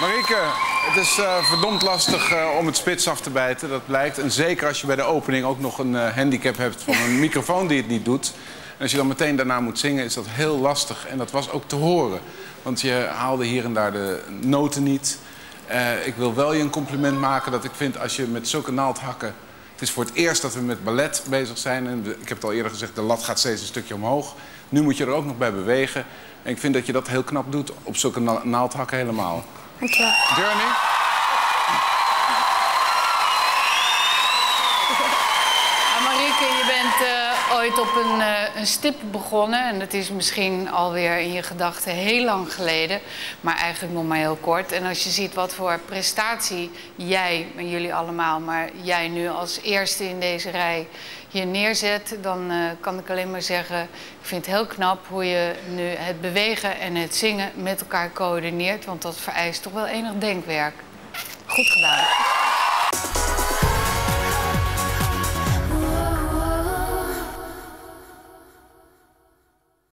Marieke, het is uh, verdomd lastig uh, om het spits af te bijten, dat blijkt. En zeker als je bij de opening ook nog een uh, handicap hebt van een microfoon die het niet doet. En als je dan meteen daarna moet zingen, is dat heel lastig. En dat was ook te horen. Want je haalde hier en daar de noten niet. ik wil wel je een compliment maken dat ik vind als je met zulke naaldhakken... Het is voor het eerst dat we met ballet bezig zijn. En ik heb het al eerder gezegd, de lat gaat steeds een stukje omhoog. Nu moet je er ook nog bij bewegen. En ik vind dat je dat heel knap doet op zulke naaldhakken helemaal. Thank you. Jeremy? Ooit op een, uh, een, stip begonnen. En dat is misschien alweer in je gedachten heel lang geleden. Maar eigenlijk nog maar heel kort. En als je ziet wat voor prestatie jij, en jullie allemaal... maar jij nu als eerste in deze rij hier neerzet... dan uh, kan ik alleen maar zeggen... ik vind het heel knap hoe je nu het bewegen en het zingen met elkaar coördineert. Want dat vereist toch wel enig denkwerk. Goed gedaan.